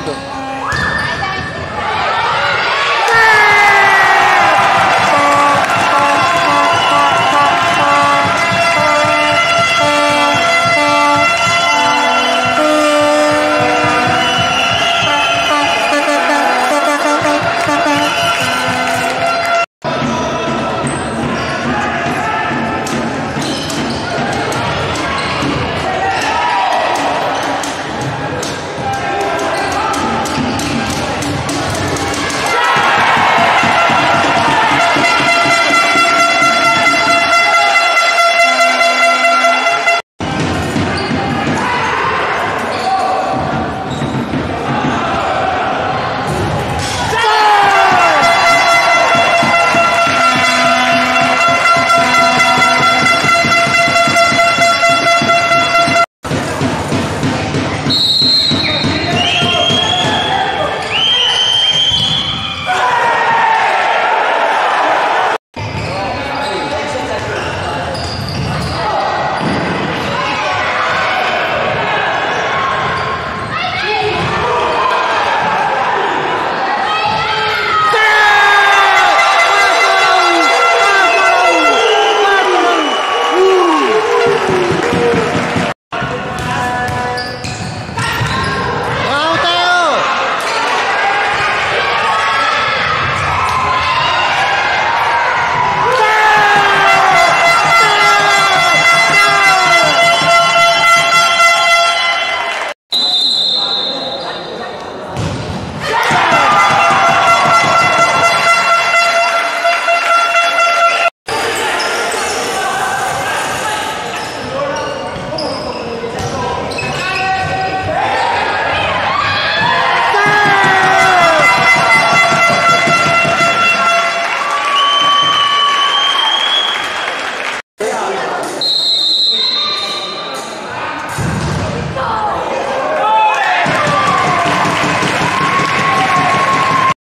힘들죠.